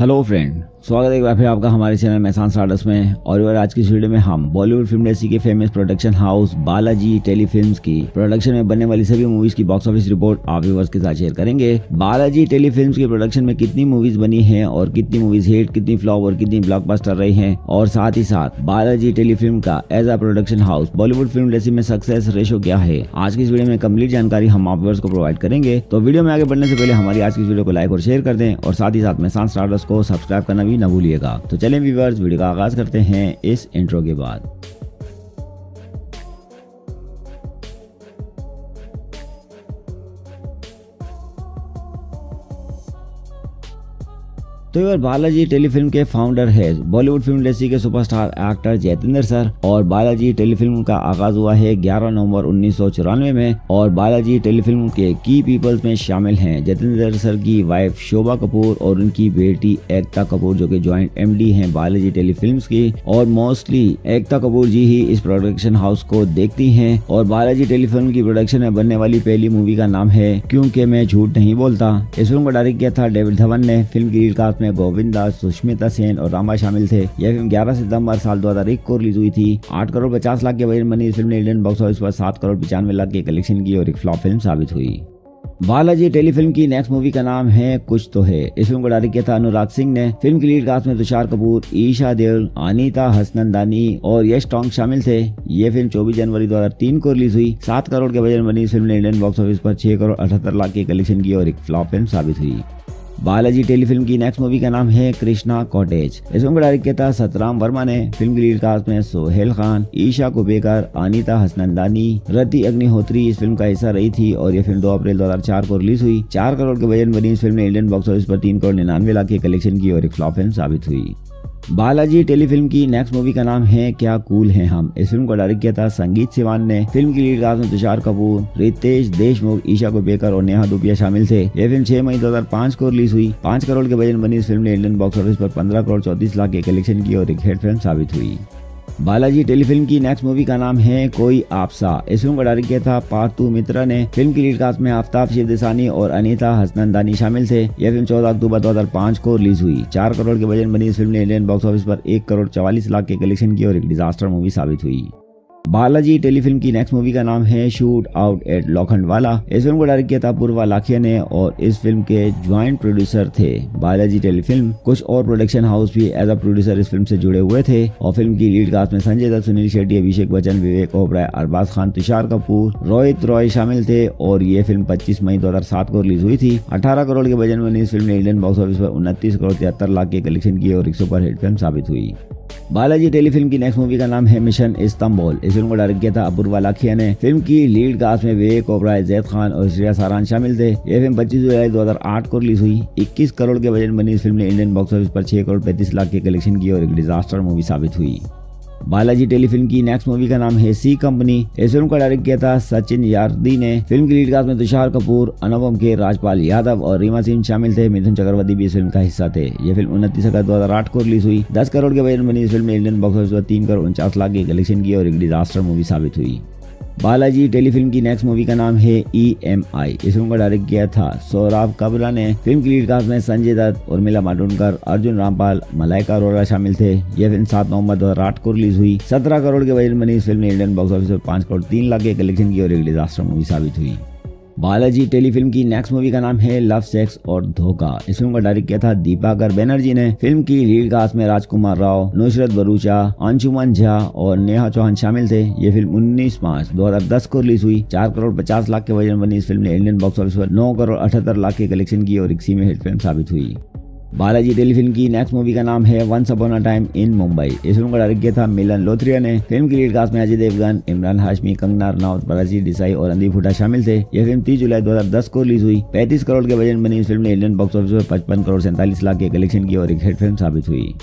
Hello friend स्वागत है एक बार फिर आपका हमारे चैनल मैसान स्टार्टस में। और आज की वीडियो में हम बॉलीवुड फ़िल्म इंडस्ट्री के famous production house Balaji Telefilms की प्रोडक्शन में बनने वाली सभी मूवीज़ की बॉक्स ऑफ़िस रिपोर्ट आप व्यूवर्स के साथ शेयर करेंगे। बालाजी टेलीफिल्म्स की प्रोडक्शन में कितनी मूवीज़ बनी है और कितनी मूवीज़ हिट कितनी फ्लॉप और कितनी ब्लॉकबस्टर रही है। और साथ ही साथ बालाजी टेलीफिल्म का as a production house Bollywood film industry में सक्सेस रेशो क्या है, आज की इस वीडियो में कंप्लीट जानकारी हम आप व्यूवर्स को प्रोवाइड करेंगे। तो वीडियो में आगे बढ़ने से पहले हमारी आज की वीडियो को लाइक और शेयर कर दें और साथ ही साथ मैसान स्टार्टस को सब्सक्राइब करना भी ना भूलिएगा। तो चलें व्यूवर्स वीडियो का आगाज़ करते हैं इस इंट्रो के बाद। तो यार बालाजी टेलीफिल्म के फाउंडर है बॉलीवुड फ़िल्म इंडस्ट्री के सुपरस्टार एक्टर जयतेंद्र सर और बालाजी टेलीफिल्म का आगाज़ हुआ है 11 नवंबर उन्नीस सौ चौरानवे में और बालाजी टेलीफिल्म के की पीपल्स में शामिल हैं। जतेंद्र सर की वाइफ शोभा कपूर और उनकी बेटी एकता कपूर जो कि ज्वाइंट एमडी हैं बालाजी टेलीफिल्म की और मोस्टली एकता कपूर जी ही इस प्रोडक्शन हाउस को देखती है और बालाजी टेलीफिल्म की प्रोडक्शन में बनने वाली पहली मूवी का नाम है क्योंकि मैं झूठ नहीं बोलता। इस फ़िल्म को डायरेक्ट किया था डेविड धवन ने। फ़िल्म की रीड में गोविंद दास सुष्मिता सेन और रामा शामिल थे। यह फ़िल्म 11 सितंबर साल 2001 को रिलीज़ हुई थी। 8 करोड़ 50 लाख के बजट बनी इस फ़िल्म ने इंडियन बॉक्स ऑफ़िस पर 7 करोड़ पचानवे लाख के कलेक्शन की और एक फ्लॉप फ़िल्म साबित हुई। बालाजी टेलीफिल्म की नेक्स्ट मूवी का नाम है कुछ तो है। इस फ़िल्म को डायरेक्ट किया था अनुराग सिंह ने। फ़िल्म की लीड कास्ट में तुषार कपूर, ईशा देव अनिता हसनंदानी और यश टोंग शामिल थे। ये फ़िल्म 24 जनवरी 2003 को रिलीज़ हुई। सात करोड़ के बजट बनी इस फ़िल्म ने इंडियन बॉक्स ऑफ़िस पर छह करोड़ अठहत्तर लाख के कलेक्शन की और एक फ्लॉप फ़िल्म साबित हुई। बालाजी टेलीफिल्म की नेक्स्ट मूवी का नाम है कृष्णा कॉटेज। इस फ़िल्म को डायरेक्ट किया था सतराम वर्मा ने फ़िल्म की लीड कास्ट में सोहेल खान, ईशा कुबेकर, अनिता हसनंदानी, रति अग्निहोत्री इस फ़िल्म का हिस्सा रही थी और यह फ़िल्म दो अप्रैल 2004 को रिलीज़ हुई। चार करोड़ के बजट बनी इस फ़िल्म ने इंडियन बॉक्स ऑफ़िस पर तीन करोड़ निन्यानवे लाख के कलेक्शन की और एक फ्लॉप फ़िल्म साबित हुई। बालाजी टेलीफिल्म की नेक्स्ट मूवी का नाम है, क्या कूल है हम? इस फ़िल्म को डायरेक्ट किया था संगीत सिवान ने। फ़िल्म की लीड कास्ट में तुषार कपूर, रितेश देशमुख, ईशा बेकर और नेहा दुबिया शामिल थे। यह फ़िल्म छह मई 2005 को रिलीज़ हुई। पाँच करोड़ के बजट बनी इस फ़िल्म ने इंडियन बॉक्स ऑफ़िस पर पंद्रह करोड़ चौतीस लाख के कलेक्शन की और एक हेड फ़िल्म साबित हुई। बालाजी टेलीफिल्म की नेक्स्ट मूवी का नाम है कोई आपसा। इस फ़िल्म को डायरेक्ट किया था पार्थू मित्रा ने। फ़िल्म की लीड कास्ट में आफ्ताब शिवदेसानी और अनिता हसनंदानी शामिल थे। यह फ़िल्म 14 अक्टूबर 2005 को रिलीज़ हुई। चार करोड़ के बजट बनी इस फ़िल्म ने इंडियन बॉक्स ऑफ़िस पर एक करोड़ चवालीस लाख के कलेक्शन की और एक डिजास्टर मूवी साबित हुई। बालाजी टेलीफिल्म की नेक्स्ट मूवी का नाम है शूट आउट एट लोखंडवाला इस फ़िल्म को डायरेक्ट किया था पूर्वा लाखिया ने और इस फ़िल्म के ज्वाइंट प्रोड्यूसर थे बालाजी टेलीफिल्म। कुछ और प्रोडक्शन हाउस भी एज अ प्रोड्यूसर इस फ़िल्म से जुड़े हुए थे और फ़िल्म की लीड कास्ट में संजय दत्त, सुनील शेट्टी, अभिषेक बच्चन, विवेक ओबराय, अरबाज खान, तुषार कपूर, रोहित रॉय शामिल थे और ये फ़िल्म पच्चीस मई दो हज़ार सात को रिलीज़ हुई थी। अठारह करोड़ के बजट में इस फ़िल्म ने इंडियन बॉक्स ऑफ़िस पर उनतीस करोड़ तिहत्तर लाख के कलेक्शन की और एक सुपर हिट फ़िल्म साबित हुई। बालाजी टेलीफिल्म की नेक्स्ट मूवी का नाम है मिशन इस्तांबुल इस फ़िल्म को डायरेक्ट किया था अपूर्वा लाखिया ने। फ़िल्म की लीड कास्ट में विवेक ओबराय, जैद खान और श्रेया सारान शामिल थे। यह फ़िल्म 25 जुलाई 2008 को रिलीज़ हुई। 21 करोड़ के बजट बनी इस फ़िल्म ने इंडियन बॉक्स ऑफ़िस पर छह करोड़ 35 लाख के कलेक्शन की और एक डिजास्टर मूवी साबित हुई। बालाजी टेलीफिल्म की नेक्स्ट मूवी का नाम है सी कंपनी इस फ़िल्म का डायरेक्ट किया था सचिन यारदी ने। फ़िल्म की लीड कास्ट में तुषार कपूर अनुपम के राजपाल यादव और रीमा सिंह शामिल थे। मिथुन चक्रवर्ती भी इस फ़िल्म का हिस्सा थे। यह फ़िल्म उनतीस अगस्त दो हज़ार आठ को रिलीज़ हुई। दस करोड़ के बजट बनी इस फ़िल्म ने इंडियन बॉक्स ऑफ़िस पर तीन करोड़ उनचास लाख की कलेक्शन की और एक डिजास्टर मूवी साबित हुई। बालाजी टेलीफिल्म की नेक्स्ट मूवी का नाम है ई एम आई इस फ़िल्म को डायरेक्ट किया था सौरभ कबरा ने। फ़िल्म की लीड कास्ट में संजय दत्त उर्मिला माटुनकर अर्जुन रामपाल, मलाइका अरोरा शामिल थे। यह फ़िल्म सात नवंबर दो हज़ार आठ को रिलीज़ हुई। सत्रह करोड़ के बजट बनी इस फ़िल्म ने इंडियन बॉक्स ऑफ़िस पर पाँच करोड़ तीन लाख के कलेक्शन की और एक डिजास्टर मूवी साबित हुई। बालाजी टेलीफिल्म की नेक्स्ट मूवी का नाम है लव सेक्स और धोखा इस फ़िल्म का डायरेक्ट किया था दीपाकर बैनर्जी ने। फ़िल्म की लीड कास्ट में राजकुमार राव, नुसरत बरूचा अंशुमन झा और नेहा चौहान शामिल थे। ये फ़िल्म 19 मार्च 2010 को रिलीज़ हुई। चार करोड़ पचास लाख के वज़न बनी इस फ़िल्म ने। इंडियन बॉक्स ऑफ़िस पर नौ करोड़ अठहत्तर लाख के कलेक्शन की और एक में हिट फ़िल्म साबित हुई। बालाजी टेलीफिल्म की नेक्स्ट मूवी का नाम है once upon a time in Mumbai इस फ़िल्म का डायरेक्ट किया था मिलन लोथरिया ने। फ़िल्म की लीड कास्ट में अजय देवगन, इमरान हाशमी, कंगना रनौत, बालाजी डिसाई और अंदी हुडा शामिल थे। यह फ़िल्म तीस जुलाई 2010 को रिलीज़ हुई। 35 करोड़ के बजट बनी इस फ़िल्म ने इंडियन बॉक्स ऑफ़िस में पचपन करोड़ सैंतालीस लाख के कलेक्शन की और एक हिट फ़िल्म साबित हुई।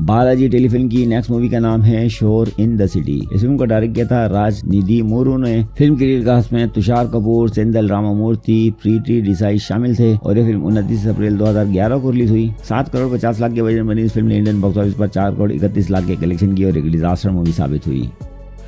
बालाजी टेलीफिल्म की नेक्स्ट मूवी का नाम है शोर इन द सिटी। इस फ़िल्म को डायरेक्ट किया था राजनिधि मोरू ने। फ़िल्म के कास्ट में तुषार कपूर, सेंदल रामामूर्ति, प्रीति डिसाई शामिल थे और यह फ़िल्म उनतीस अप्रैल 2011 को रिलीज़ हुई। सात करोड़ पचास लाख के बजट बनी इस फ़िल्म ने इंडियन बॉक्स ऑफ़िस पर चार करोड़ इकतीस लाख के कलेक्शन की और एक डिजास्टर मूवी साबित हुई।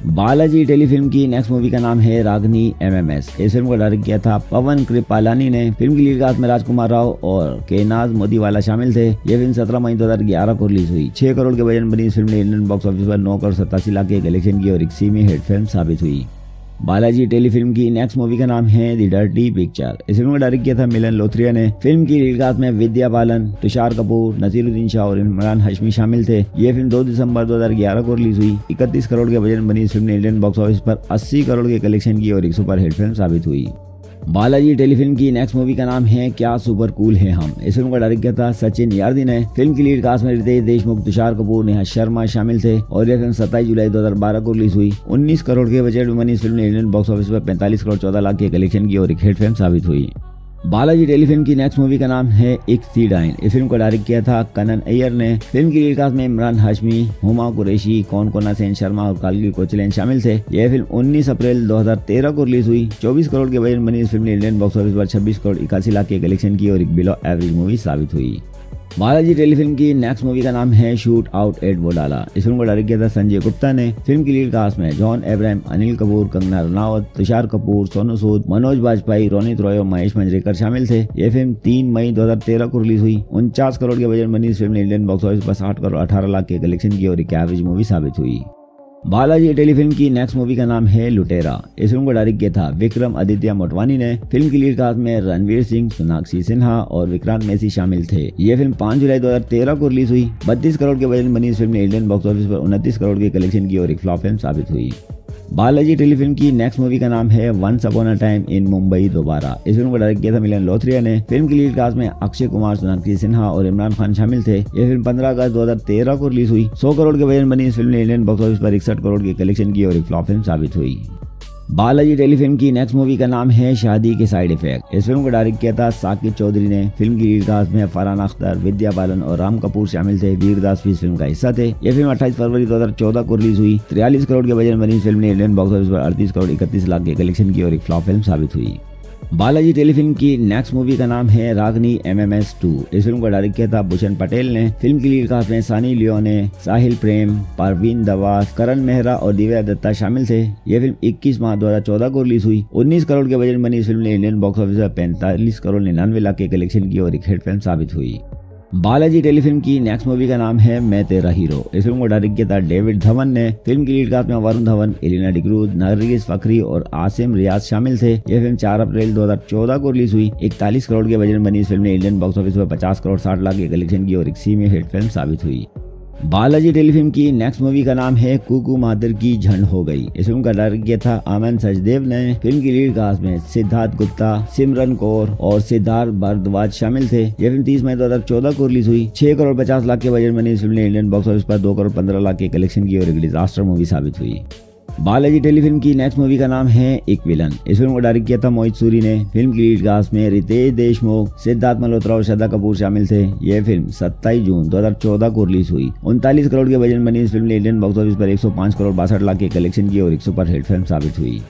बालाजी टेलीफिल्म की नेक्स्ट मूवी का नाम है रागनी एमएमएस इस फ़िल्म को डायरेक्ट किया था पवन कृपालानी ने। फ़िल्म की लीड कास्ट में राजकुमार राव और केनाज मोदीवाला मोदी वाला शामिल थे। यह फ़िल्म सत्रह मई दो हज़ार ग्यारह को रिलीज़ हुई। छह करोड़ के बजट बनी इस फ़िल्म ने इंडियन बॉक्स ऑफ़िस पर नौ करोड़ सतासी लाख के कलेक्शन की और एक सीमी हेड फ़िल्म साबित हुई। बालाजी टेलीफिल्म की नेक्स्ट मूवी का नाम है दी डर्टी पिक्चर इस फ़िल्म को डायरेक्ट किया था मिलन लोथरिया ने। फ़िल्म की रीलकास्ट में विद्या बालन तुषार कपूर, नसीरुद्दीन शाह और इमरान हशमी शामिल थे। ये फ़िल्म 2 दिसंबर 2011 को रिलीज़ हुई। 31 करोड़ के बजट बनी इस फ़िल्म ने इंडियन बॉक्स ऑफ़िस पर 80 करोड़ के कलेक्शन की और एक सुपर हिट फ़िल्म साबित हुई। बालाजी टेलीफिल्म की नेक्स्ट मूवी का नाम है, क्या सुपर कूल है हम। इस फ़िल्म का डायरेक्टर था सचिन यारदी ने फ़िल्म की लीड कास्ट में रितेश देशमुख, तुषार कपूर, नेहा शर्मा शामिल थे और यह फ़िल्म सत्ताईस जुलाई 2012 को रिलीज़ हुई। 19 करोड़ के बजट में बनी इस फ़िल्म ने इंडियन बॉक्स ऑफ़िस पर 45 करोड़ 14 लाख के कलेक्शन की और एक हिट फ़िल्म साबित हुई। बालाजी टेलीफिल्म की नेक्स्ट मूवी का नाम है एक सी डाइन। इस फ़िल्म को डायरेक्ट किया था कनन अयर ने। फ़िल्म की लीड में इमरान हाशमी, हुमा कुरेशी, कौन कोना सेन शर्मा और कालगी कोचलेन शामिल थे। यह फ़िल्म 19 अप्रैल 2013 को रिलीज़ हुई। 24 करोड़ के बजट बनी इस फ़िल्म ने इंडियन बॉक्स ऑफ़िस पर 26 करोड़ इक्यासी लाख के कलेक्शन की और एक बिलो एवरेज मूवी साबित हुई। बालाजी टेलीफिल्म की नेक्स्ट मूवी का नाम है शूट आउट एट वोडाला इस फ़िल्म को डायरेक्ट किया था संजय गुप्ता ने। फ़िल्म की लीड कास्ट में जॉन एब्राहम, अनिल कपूर, कंगना रनावत, तुषार कपूर, सोनू सूद, मनोज वाजपेयी रोनित रॉय और महेश मंजरेकर शामिल थे। ये फ़िल्म तीन मई 2013 को रिलीज़ हुई। उनचास करोड़ के बजट बनी इस फ़िल्म ने इंडियन बॉक्स ऑफ़िस पर साठ करोड़ अठारह लाख के कलेक्शन की और एक एवरेज मूवी साबित हुई। बालाजी टेलीफिल्म की नेक्स्ट मूवी का नाम है लुटेरा। इस फ़िल्म को डायरेक्ट किया था विक्रम आदित्य मोटवानी ने। फ़िल्म की लीड कास्ट में रणवीर सिंह, सोनाक्षी सिन्हा और विक्रांत मेसी शामिल थे। ये फ़िल्म 5 जुलाई 2013 को रिलीज़ हुई। 32 करोड़ के बजट बनी इस फ़िल्म ने इंडियन बॉक्स ऑफ़िस पर उनतीस करोड़ के कलेक्शन की और एक फ्लॉप फ़िल्म साबित हुई। बालाजी टेलीफिल्म की नेक्स्ट मूवी का नाम है once upon a time in Mumbai Dobaara. इस फ़िल्म को डायरेक्ट किया था मिलन लोथरिया ने। फ़िल्म की लीड कास्ट में अक्षय कुमार, सोनाक्षी सिन्हा और इमरान खान शामिल थे। यह फ़िल्म 15 अगस्त 2013 को रिलीज़ हुई। 100 करोड़ के बजट बनी इस फ़िल्म ने इंडियन बॉक्स ऑफ़िस पर इकसठ करोड़ के कलेक्शन की और एक फ्लॉप फ़िल्म साबित हुई। बालाजी टेलीफिल्म की नेक्स्ट मूवी का नाम है शादी के साइड इफ़ेक्ट इस फ़िल्म को डायरेक्ट किया था साकिब चौधरी ने। फ़िल्म की कास्ट में फरहान अख्तर, विद्या बालन और राम कपूर शामिल थे। वीरदास भी इस फ़िल्म का हिस्सा थे। यह फ़िल्म 28 फरवरी 2014 को रिलीज़ हुई। तिरालीस करोड़ के बजट बनी फ़िल्म ने इंडियन बॉक्स ऑफ़िस पर अड़तीस करोड़ इकतीस लाख के कलेक्शन की और एक फ्लॉप फ़िल्म साबित हुई। बालाजी टेलीफिल्म की नेक्स्ट मूवी का नाम है Ragini M M S two इस फ़िल्म का डायरेक्ट किया था भूषण पटेल ने। फ़िल्म के लिए कास्ट में सानी लियोने साहिल प्रेम, परवीन दवास, करण मेहरा और दिव्या दत्ता शामिल थे। यह फ़िल्म 21 मार्च 2014 को रिलीज़ हुई। 19 करोड़ के बजट बनी इस फ़िल्म ने इंडियन बॉक्स ऑफ़िस पर पैंतालीस करोड़ निन्यानवे लाख के कलेक्शन की और एक हेड फ़िल्म साबित हुई। बालाजी टेलीफिल्म की नेक्स्ट मूवी का नाम है मैं तेरा हीरो। इस फ़िल्म को डायरेक्ट किया था डेविड धवन ने। फ़िल्म की लीड कास्ट में वरुण धवन एलिना डिक्रूज नरगिस फखरी और आसिम रियाज शामिल थे। यह फ़िल्म 4 अप्रैल 2014 को रिलीज़ हुई। इकतालीस करोड़ के बजट बनी इस फ़िल्म ने इंडियन बॉक्स ऑफ़िस पर 50 करोड़ 60 लाख के कलेक्शन की और एक में हिट फ़िल्म साबित हुई। बालाजी टेलीफिल्म की नेक्स्ट मूवी का नाम है कुकू मादर की झंड हो गई। इस फ़िल्म का डायरेक्ट किया था आमन सचदेव ने। फ़िल्म की लीड कास्ट में सिद्धार्थ गुप्ता, सिमरन कौर और सिद्धार्थ भारद्वाज शामिल थे। यह फ़िल्म तीस मई दो हज़ार चौदह को रिलीज़ हुई। छह करोड़ पचास लाख के बजट में इस फ़िल्म ने इंडियन बॉक्स ऑफ़िस पर दो करोड़ पंद्रह लाख के कलेक्शन की और एक डिजास्टर मूवी साबित हुई। बालाजी टेलीफिल्म की नेक्स्ट मूवी का नाम है एक विलन इस फ़िल्म को डायरेक्ट किया था मोहित सूरी ने. फ़िल्म की लीड कास्ट में रितेश देशमुख, सिद्धार्थ मल्होत्रा और श्रद्धा कपूर शामिल थे. यह फ़िल्म 27 जून 2014 को रिलीज़ हुई. उनतालीस करोड़ के बजट बनी इस फ़िल्म ने इंडियन बॉक्स ऑफ़िस पर 105 करोड़ बासठ लाख के कलेक्शन की और एक सुपर हिट फ़िल्म साबित हुई।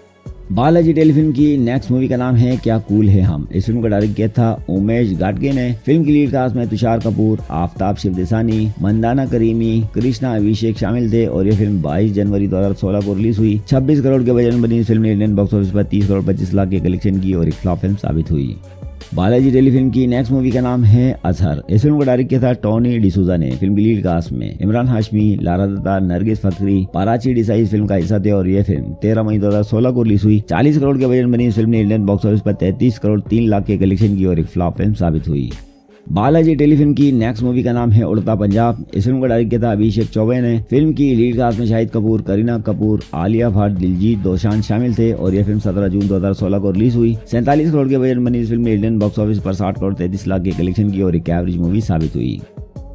बालाजी टेलीफिल्म की नेक्स्ट मूवी का नाम है, क्या कूल है हम? इस फ़िल्म का डायरेक्ट किया था उमेश गाटगे ने। फ़िल्म की लीड कास्ट में Tushar Kapoor, Aftab Shivdasani, Mandana Karimi, Krishna Abhishek शामिल थे और यह फ़िल्म 22 जनवरी 2016 को रिलीज़ हुई। 26 करोड़ के बजट में बनी इस फ़िल्म ने इंडियन बॉक्स ऑफ़िस पर 30 करोड़ 25 लाख के कलेक्शन की और एक फ्लॉप फ़िल्म साबित हुई। बालाजी टेलीफिल्म की नेक्स्ट मूवी का नाम है अजहर। इस फ़िल्म को डायरेक्ट किया था टॉनी डिसूजा ने। फ़िल्म की लीड कास्ट में इमरान हाशमी, लारा दत्ता, नरगिस फकरी पाराची डिसाई फ़िल्म का हिस्सा थे और यह फ़िल्म तेरह मई दो हज़ार सोलह को रिलीज़ हुई। चालीस करोड़ के बजट बनी इस फ़िल्म ने इंडियन बॉक्स ऑफ़िस पर तैतीस करोड़ तीन लाख के कलेक्शन की और एक फ्लॉप फ़िल्म साबित हुई। बालाजी टेलीफिल्म की नेक्स्ट मूवी का नाम है उड़ता पंजाब। इस फ़िल्म को डायरेक्ट किया था अभिषेक चौबे ने। फ़िल्म की लीड कास्ट में शाहिद कपूर, करीना कपूर, आलिया भट्ट, दिलजीत दोशान शामिल थे और यह फ़िल्म 17 जून 2016 को रिलीज़ हुई। सैंतालीस करोड़ के बजट बनी इस फ़िल्म में इंडियन बॉक्स ऑफ़िस पर साठ करोड़ तैतीस लाख के कलेक्शन की और एक एवरेज मूवी साबित हुई।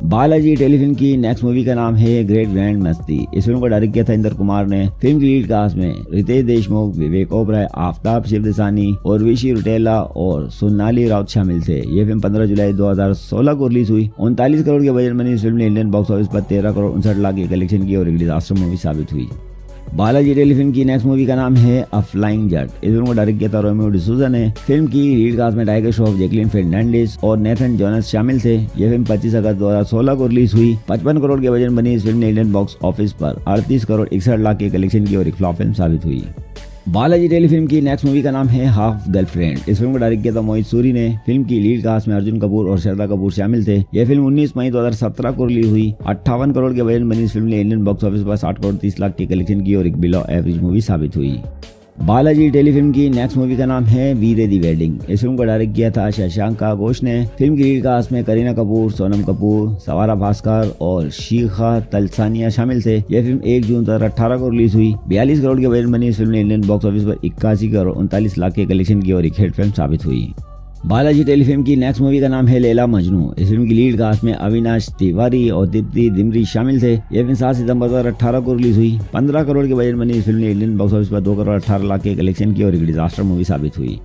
बालाजी टेलीफिल्म की नेक्स्ट मूवी का नाम है ग्रेट ग्रैंड मस्ती इस फ़िल्म को डायरेक्ट किया था इंदर कुमार ने। फ़िल्म की लीड कास्ट में रितेश देशमुख, विवेक ओबराय, आफ्ताब शिवदेसानी और विशी रुटेला और सोनाली राउत शामिल थे। ये फ़िल्म 15 जुलाई 2016 को रिलीज़ हुई। उनतालीस करोड़ के बजट में इस फ़िल्म ने इंडियन बॉक्स ऑफ़िस पर तेरह करोड़ उनसठ लाख की कलेक्शन की और एक डिजास्टर मूवी साबित हुई। बालाजी टेलीफिल्म की नेक्स्ट मूवी का नाम है अ फ्लाइंग जट इस फ़िल्म को डायरेक्ट किया था रोमियो डिसूजा ने फ़िल्म की रीड कास्ट में टाइगर श्रॉफ जैकलिन फर्नांडिस और नेथन जोनस शामिल थे। यह फ़िल्म 25 अगस्त 2016 को रिलीज़ हुई। 55 करोड़ के वज़न बनी इस फ़िल्म ने इंडियन बॉक्स ऑफ़िस पर 38 करोड़ इकसठ लाख के कलेक्शन की और एक फ्लॉप फ़िल्म साबित हुई। बालाजी टेलीफिल्म की नेक्स्ट मूवी का नाम है हाफ़ गर्लफ्रेंड इस फ़िल्म को डायरेक्ट किया था मोहित सूरी ने। फ़िल्म की लीड कास्ट में अर्जुन कपूर और श्रद्धा कपूर शामिल थे। यह फ़िल्म 19 मई 2017 को रिलीज़ हुई। अट्ठावन करोड़ के बजट बनी इस फ़िल्म ने इंडियन बॉक्स ऑफ़िस पर साठ करोड़ तीस लाख के कलेक्शन की और एक बिलो एवरेज मूवी साबित हुई। बालाजी टेलीफिल्म की नेक्स्ट मूवी का नाम है वीरे दी वेडिंग इस फ़िल्म को डायरेक्ट किया था शशांका घोष ने। फ़िल्म की कास्ट में करीना कपूर, सोनम कपूर, सवारा भास्कर और शीखा तलसानिया शामिल थे। यह फ़िल्म एक जून दो अठारह को रिलीज़ हुई। बयालीस करोड़ के बजट बनी इस फ़िल्म ने इंडियन बॉक्स ऑफ़िस पर इक्यासी करोड़ उनतालीस लाख के कलेक्शन की और एक हिट फ़िल्म साबित हुई। बालाजी टेलीफिल्म की नेक्स्ट मूवी का नाम है लेला मजनू। इस फ़िल्म की लीड कास्ट में अविनाश तिवारी और दीप्ति दिमरी शामिल थे। यह फ़िल्म सात सितंबर दो अठारह को रिलीज़ हुई। पंद्रह करोड़ के बजट बनी इस फ़िल्म ने इंडियन बॉक्स ऑफ़िस पर दो करोड़ अठारह लाख के कलेक्शन की और एक डिजास्टर मूवी साबित हुई।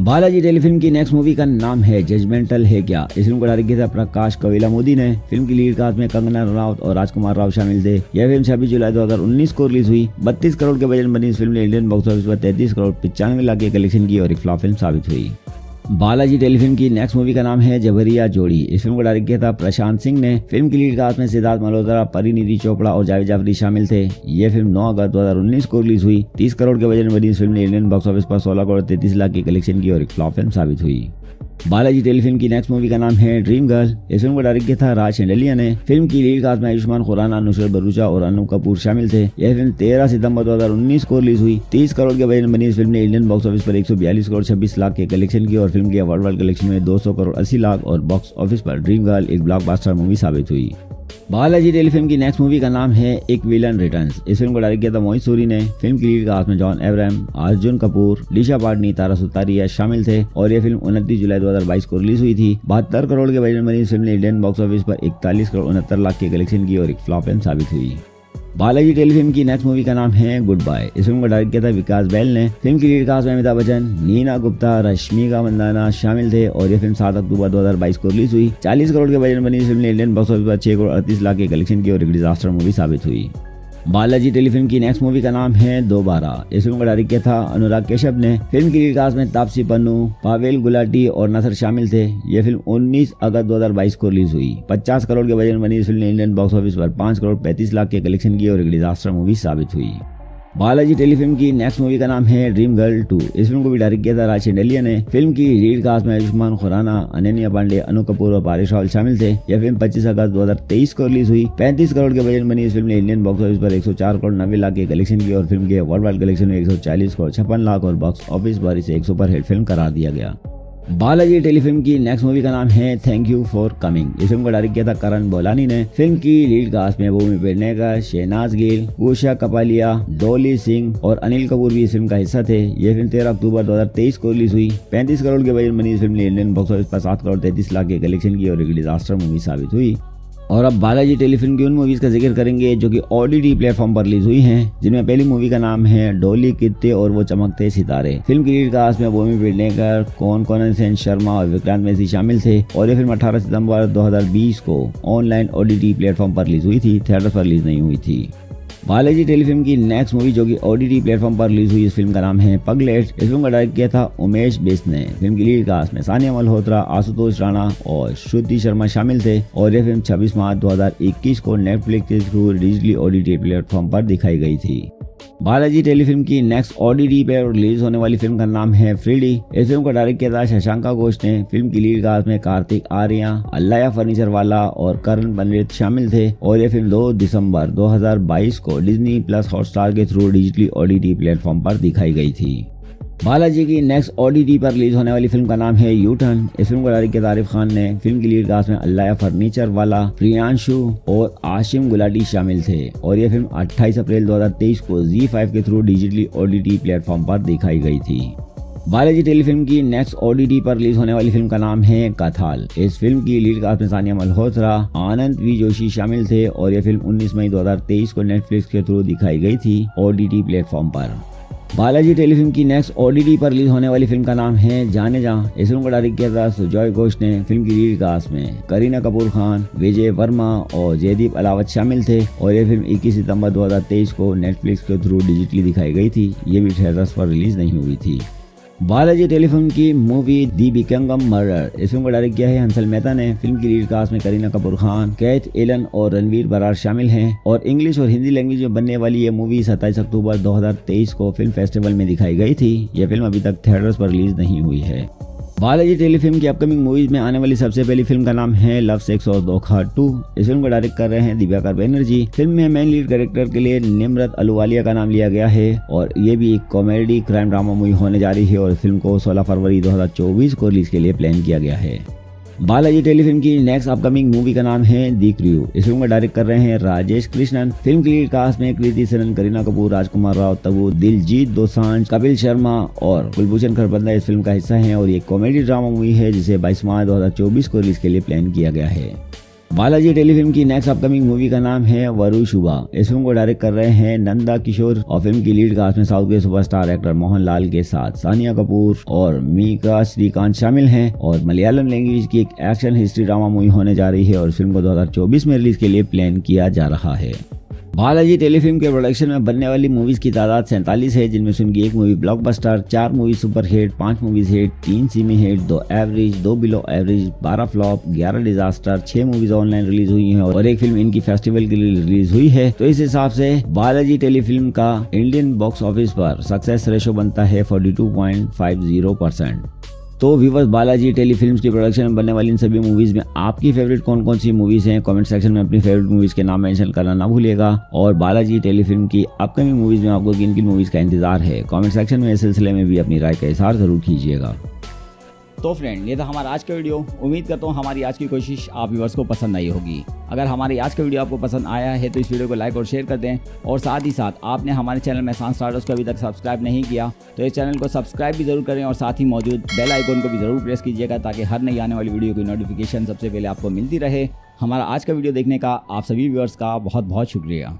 बालाजी टेलीफिल्म की नेक्स्ट मूवी का नाम है जजमेंटल है क्या? इस फ़िल्म को डायरेक्ट किया था प्रकाश कविला मोदी ने। फ़िल्म की लीड कास्ट में कंगना रावत और राजकुमार राव शामिल थे। यह फ़िल्म छब्बीस जुलाई 2019 को रिलीज़ हुई। बत्तीस करोड़ के बजट बनी इस फ़िल्म ने इंडियन बॉक्स ऑफ़िस पर तैतीस करोड़ पिचानवे लाख के कलेक्शन की और एक फ्लॉप फ़िल्म साबित हुई। बालाजी टेलीफिल्म की नेक्स्ट मूवी का नाम है जबरिया जोड़ी। इस फ़िल्म को डायरेक्ट किया था प्रशांत सिंह ने फ़िल्म की लीड कास्ट में सिद्धार्थ मल्होत्रा, परिनिधि चोपड़ा और जावेद जाफरी शामिल थे। ये फ़िल्म 9 अगस्त 2019 को रिलीज़ हुई। 30 करोड़ के बजट में बनी इस फ़िल्म ने इंडियन बॉक्स ऑफ़िस पर 16 करोड़ तैतीस लाख की कलेक्शन की और एक फ्लॉप फ़िल्म साबित हुई। बालाजी टेलीफिल्म की नेक्स्ट मूवी का नाम है ड्रीम गर्ल इस फ़िल्म को डायरेक्ट किया था राज चंडलिया ने। फ़िल्म की लीड कास्ट में आयुष्मान खुराना, नुसरत बरूचा और अनु कपूर शामिल थे। यह फ़िल्म 13 सितंबर 2019 को रिलीज़ हुई। 30 करोड़ के बजट बनी इस फ़िल्म ने इंडियन बॉक्स ऑफ़िस पर एक सौ बयालीस करोड़ छब्बीस लाख के कलेक्शन की और फ़िल्म के वर्ल्ड वाइड कलेक्शन में दो सौ करोड़ अस्सी लाख और बॉक्स ऑफ़िस पर ड्रीम गर्ल एक ब्लॉकबस्टर मूवी साबित हुई। बालाजी टेलीफिल्म की नेक्स्ट मूवी का नाम है एक विलन रिटर्न्स इस फ़िल्म को डायरेक्ट किया था मोहित सूरी ने। फ़िल्म की लीड कास्ट में जॉन एब्राहम अर्जुन कपूर, लिशा पाटनी तारा सुतारिया शामिल थे और यह फ़िल्म उनतीस जुलाई 2022 को रिलीज़ हुई थी। बहत्तर करोड़ के बजट में इस फ़िल्म ने इंडियन बॉक्स ऑफ़िस पर इकतालीस करोड़ उनहत्तर लाख के कलेक्शन की और एक फ्लॉप फ़िल्म साबित हुई। बालाजी टेलीफिल्म की नेक्स्ट मूवी का नाम है गुड बाय इस फ़िल्म को डायरेक्ट किया था विकास बैल ने। फ़िल्म की लीड कास्ट में अमिताभ बच्चन, नीना गुप्ता रश्मिका मंदाना शामिल थे और यह फ़िल्म सात अक्टूबर 2022 को रिलीज़ हुई। 40 करोड़ के बजट बनी फ़िल्म ने इंडियन बॉक्स ऑफ़िस पर छह करोड़ अड़तीस लाख के कलेक्शन की और एक डिजास्टर मूवी साबित हुई। बालाजी टेलीफिल्म की नेक्स्ट मूवी का नाम है दोबारा। इस फ़िल्म को डायरेक्ट किया था अनुराग केशव ने। फ़िल्म की कास्ट में तापसी पन्नू, पावेल गुलाटी और नसर शामिल थे। ये फ़िल्म 19 अगस्त 2022 को रिलीज़ हुई। 50 करोड़ के बजट बनी इस फ़िल्म ने इंडियन बॉक्स ऑफ़िस पर 5 करोड़ 35 लाख के कलेक्शन की और एक डिजास्टर मूवी साबित हुई। बालाजी टेलीफिल्म की नेक्स्ट मूवी का नाम है ड्रीम गर्ल टू इस फ़िल्म को भी डायरेक्ट किया था राज चंडेलिया ने। फ़िल्म की लीड कास्ट में आयुष्मान खुराना, अनन्या पांडे अनु कपूर और पारिश रावल शामिल थे। यह फ़िल्म 25 अगस्त 2023 को रिलीज़ हुई। 35 करोड़ के बजट बनी इस फ़िल्म ने इंडियन बॉक्स ऑफ़िस पर 104 करोड़ नब्बे लाख के कलेक्शन की और फ़िल्म के वर्ल्ड वाइड कलेक्शन में एक सौ चालीस करोड़ छप्पन लाख और बॉक्स ऑफ़िस पर इसे एक सुपर हिट फ़िल्म करार दिया गया। बालाजी टेलीफिल्म की नेक्स्ट मूवी का नाम है थैंक यू फॉर कमिंग इस फ़िल्म को डायरेक्ट किया था करण बोलानी ने। फ़िल्म की लीड कास्ट में भूमि पेडनेकर शहनाज गिल उषा कपालिया डोली सिंह और अनिल कपूर भी इस फ़िल्म का हिस्सा थे। ये फ़िल्म तेरह अक्टूबर 2023 को रिलीज़ हुई। पैंतीस करोड़ के बजट बनी इस फ़िल्म ने इंडियन बॉक्स ऑफ़िस पर सात करोड़ तैतीस लाख के कलेक्शन की और एक डिजास्टर मूवी साबित हुई। और अब बालाजी टेलीफिल्म की उन मूवीज़ का ज़िक्र करेंगे जो कि ओडीडी प्लेटफॉर्म पर रिलीज़ हुई हैं, जिनमें पहली मूवी का नाम है डोली कित्ते और वो चमकते सितारे। फ़िल्म की लीड कास्ट में भूमि पेडनेकर कौन कौन सेन शर्मा और विक्रांत मेसी शामिल थे और ये फ़िल्म 18 सितंबर 2020 को ऑनलाइन ओडीडी प्लेटफॉर्म पर रिलीज़ हुई थी थिएटर पर रिलीज़ नहीं हुई थी। बालाजी टेलीफिल्म की नेक्स्ट मूवी जो कि ओडीटी प्लेटफॉर्म पर रिलीज़ हुई, इस फ़िल्म का नाम है पगलेट। इस फ़िल्म का डायरेक्ट किया था उमेश बेस ने फ़िल्म की लीड कास्ट में सानिया मल्होत्रा, आशुतोष राणा और श्रुति शर्मा शामिल थे। और यह फ़िल्म 26 मार्च 2021 को नेटफ्लिक्स के थ्रू डिजिटली ओडीटी प्लेटफॉर्म पर दिखाई गई थी। बालाजी टेलीफिल्म की नेक्स्ट ओडीडी पे रिलीज़ होने वाली फ़िल्म का नाम है फ्रीडी। इस फ़िल्म को डायरेक्ट किया था शशांका घोष ने। फ़िल्म की लीड कास्ट में कार्तिक आर्या, अल्लाया फर्नीचर वाला और करण पंडित शामिल थे और ये फ़िल्म 2 दिसंबर 2022 को डिज्नी प्लस हॉटस्टार के थ्रू डिजिटली ऑडिटी प्लेटफॉर्म पर दिखाई गई थी। बालाजी की नेक्स्ट ओडीटी पर रिलीज़ होने वाली फ़िल्म का नाम है यू टर्न इस फ़िल्म को डायरेक्ट तारिफ खान ने फ़िल्म की लीड कास्ट में अल्लाह फर्नीचर वाला, प्रियांशु और आशिम गुलाटी शामिल थे। और यह फ़िल्म 28 अप्रैल 2023 को Z5 के थ्रू डिजिटली ओडीटी प्लेटफॉर्म पर दिखाई गई थी। बालाजी टेलीफिल्म की नेक्स्ट ओडीटी पर रिलीज़ होने वाली फ़िल्म का नाम है कथाल। इस फ़िल्म की लीड कास्ट में सानिया मल्होत्रा, आनंद वी जोशी शामिल थे और यह फ़िल्म 19 मई 2023 को नेटफ्लिक्स के थ्रू दिखाई गई थी ओडीटी प्लेटफॉर्म पर। बालाजी टेलीफिल्म की नेक्स्ट ओडीडी पर रिलीज़ होने वाली फ़िल्म का नाम है जाने जा इस फ़िल्म को डायरेक्ट किया था सुजॉय घोष ने फ़िल्म की लीड कास्ट में। करीना कपूर खान, विजय वर्मा और जयदीप अलावत शामिल थे और ये फ़िल्म 21 सितंबर 2023 को नेटफ्लिक्स के थ्रू डिजिटली दिखाई गई थी। ये भी थिएटर्स पर रिलीज़ नहीं हुई थी। बालाजी टेलीफिल्म की मूवी दी बिकंगम मर्डर। इस फ़िल्म को डायरेक्ट किया है हंसल मेहता ने। फ़िल्म की लीड कास्ट में करीना कपूर खान, कैथ एलन और रणवीर बरार शामिल हैं और इंग्लिश और हिंदी लैंग्वेज में बनने वाली ये मूवी 27 अक्टूबर 2023 को फ़िल्म फेस्टिवल में दिखाई गई थी। यह फ़िल्म अभी तक थिएटर्स पर रिलीज़ नहीं हुई है। बालाजी टेलीफिल्म की अपकमिंग मूवीज़ में आने वाली सबसे पहली फ़िल्म का नाम है लव, सेक्स और धोखा टू। इस फ़िल्म को डायरेक्ट कर रहे हैं दिव्याकर बैनर्जी। फ़िल्म में मेन लीड कैरेक्टर के लिए निमरत अलुवालिया का नाम लिया गया है और ये भी एक कॉमेडी क्राइम ड्रामा मूवी होने जा रही है और फ़िल्म को 16 फरवरी दो हज़ार चौबीस को रिलीज़ के लिए प्लान किया गया है। बालाजी टेलीफिल्म की नेक्स्ट अपकमिंग मूवी का नाम है दी क्रू। इस फ़िल्म का डायरेक्ट कर रहे हैं राजेश कृष्णन। फ़िल्म के लिए कास्ट में कृति सरन करीना कपूर, राजकुमार राव तबू दिलजीत दोसांझ, कपिल शर्मा और कुलभूषण खरबंदा इस फ़िल्म का हिस्सा है और ये कॉमेडी ड्रामा मूवी है, जिसे बाईस मार्च दो हज़ार चौबीस को रिलीज़ के लिए प्लान किया गया है। बालाजी टेलीफिल्म की नेक्स्ट अपकमिंग मूवी का नाम है वरु शुभा इस फ़िल्म को डायरेक्ट कर रहे हैं नंदा किशोर और फ़िल्म की लीड कास्ट में साउथ के सुपरस्टार एक्टर मोहन लाल के साथ। सानिया कपूर और मीका श्रीकांत शामिल हैं और मलयालम लैंग्वेज की एक एक्शन हिस्ट्री ड्रामा मूवी होने जा रही है और फ़िल्म को 2024 में रिलीज़ के लिए प्लान किया जा रहा है। बालाजी टेलीफिल्म के प्रोडक्शन में बनने वाली मूवीज़ की तादाद सैंतालीस है, जिनमें से उनकी एक मूवी ब्लॉकबस्टर, चार मूवी सुपर हिट पाँच मूवीज़ हिट, तीन सीमी हिट, दो एवरेज, दो बिलो एवरेज, बारह फ्लॉप, ग्यारह डिजास्टर, छह मूवीज़ ऑनलाइन रिलीज़ हुई हैं और एक फ़िल्म इनकी फेस्टिवल के लिए रिलीज़ हुई है। तो इस हिसाब से बालाजी टेलीफिल्म का इंडियन बॉक्स ऑफ़िस पर सक्सेस रेशो बनता है forty two point five zero percent तो व्यूवर्स बालाजी टेलीफिल्म की प्रोडक्शन में बनने वाली इन सभी मूवीज़ में आपकी फेवरेट कौन कौन सी मूवीज़ हैं? कमेंट सेक्शन में अपनी फेवरेट मूवीज़ के नाम मेंशन करना ना भूलिएगा। और बालाजी टेलीफिल्म की अपकमिंग मूवीज़ में आपको किन किन मूवीज़ का इंतज़ार है? कमेंट सेक्शन में इस सिलसिले में भी अपनी राय का इजहार ज़रूर कीजिएगा। तो फ्रेंड ये था हमारा आज का वीडियो उम्मीद करता हूँ हमारी आज की कोशिश आप व्यूवर्स को पसंद आई होगी. अगर हमारी आज का वीडियो आपको पसंद आया है तो इस वीडियो को लाइक और शेयर कर दें. और साथ ही साथ, आपने हमारे चैनल में सांस स्टार्टर्स को अभी तक सब्सक्राइब नहीं किया तो इस चैनल को सब्सक्राइब भी ज़रूर करें और साथ ही मौजूद बेल आइकॉन को भी ज़रूर प्रेस कीजिएगा ताकि हर नई आने वाली वीडियो की नोटिफिकेशन सबसे पहले आपको मिलती रहे. हमारा आज का वीडियो देखने का आप सभी व्यूअर्स का बहुत बहुत शुक्रिया.